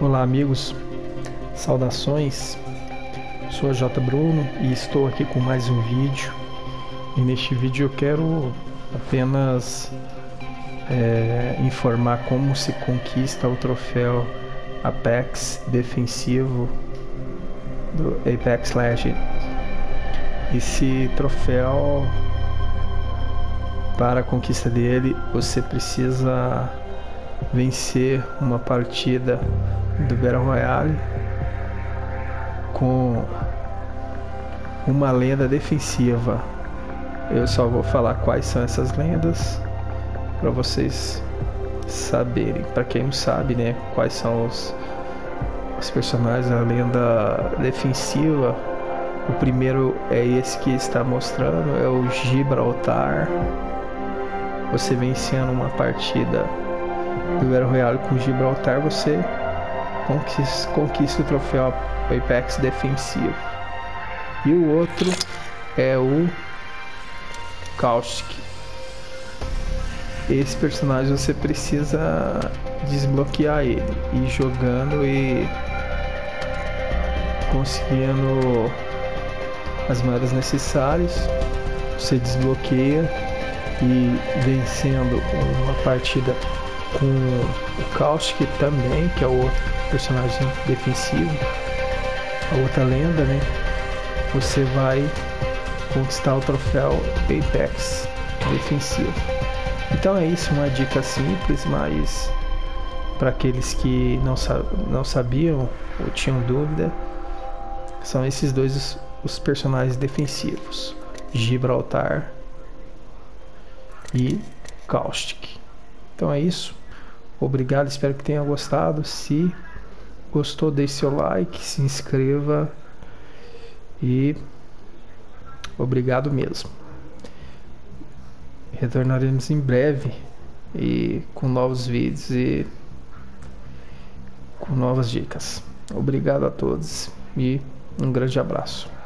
Olá amigos, saudações, sou a J. Bruno e estou aqui com mais um vídeo. E neste vídeo eu quero apenas é, informar como se conquista o troféu Apex defensivo do Apex Legends. Esse troféu para a conquista dele você precisa vencer uma partida do Battle Royale com uma lenda defensiva. Eu só vou falar quais são essas lendas para vocês saberem. Para quem não sabe, né, quais são os, os personagens da lenda defensiva. O primeiro é esse que está mostrando, é o Gibraltar. Você vencendo uma partida do Battle Royale com Gibraltar, você conquista, conquista o troféu Apex defensivo. E o outro é o Caustic. Esse personagem você precisa desbloquear ele, ir jogando e conseguindo as moedas necessárias. Você desbloqueia e vencendo uma partida com o Caustic também, que é o personagem defensivo, a outra lenda, né? Você vai conquistar o troféu Apex defensivo. Então é isso, uma dica simples, mas para aqueles que não, não sabiam ou tinham dúvida, são esses dois os, os personagens defensivos: Gibraltar e Caustic. Então é isso. Obrigado, espero que tenha gostado. Se gostou, deixe seu like, se inscreva e obrigado mesmo. Retornaremos em breve e com novos vídeos e com novas dicas. Obrigado a todos e um grande abraço.